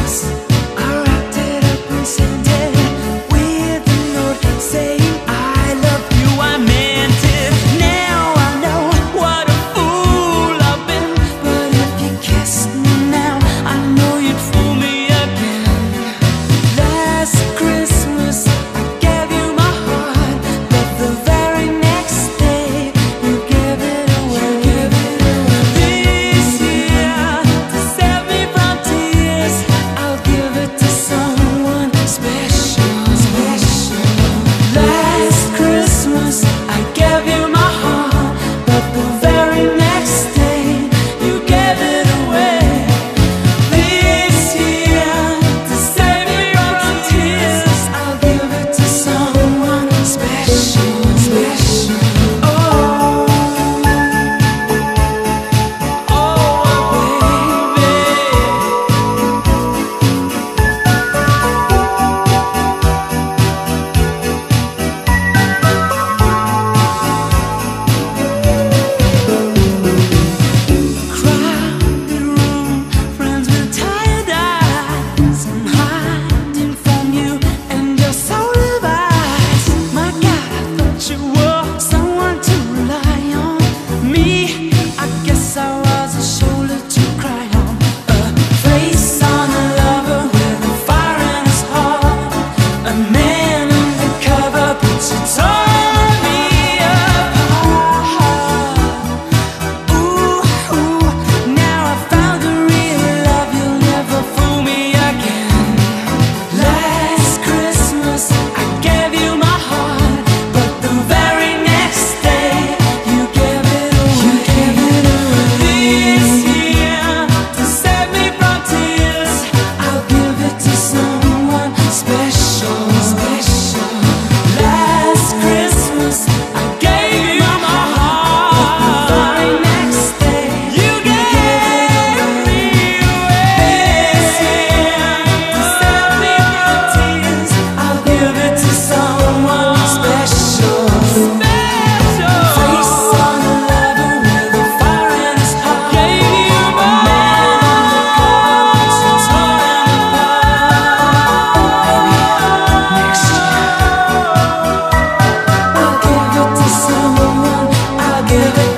trust. give it